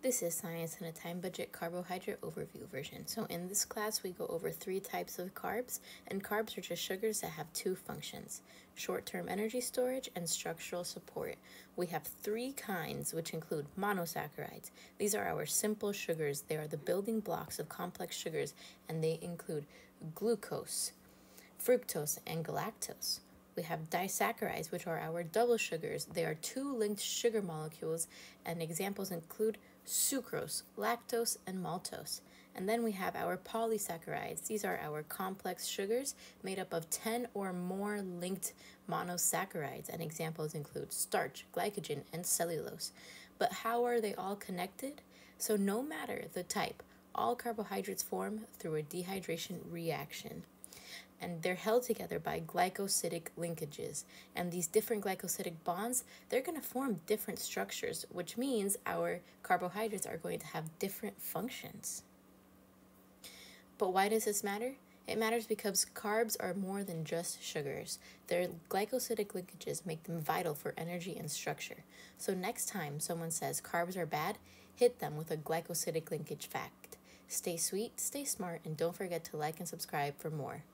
This is Science in a Time Budget Carbohydrate Overview version. So in this class, we go over three types of carbs, and carbs are just sugars that have two functions, short-term energy storage and structural support. We have three kinds, which include monosaccharides. These are our simple sugars. They are the building blocks of complex sugars, and they include glucose, fructose, and galactose. We have disaccharides, which are our double sugars. They are two linked sugar molecules, and examples include sucrose, lactose, and maltose. And then we have our polysaccharides. These are our complex sugars made up of 10 or more linked monosaccharides, and examples include starch, glycogen, and cellulose. But how are they all connected? So, no matter the type, all carbohydrates form through a dehydration reaction and they're held together by glycosidic linkages. And these different glycosidic bonds, they're going to form different structures, which means our carbohydrates are going to have different functions. But why does this matter? It matters because carbs are more than just sugars. Their glycosidic linkages make them vital for energy and structure. So, next time someone says carbs are bad, hit them with a glycosidic linkage fact. Stay sweet, stay smart, and don't forget to like and subscribe for more.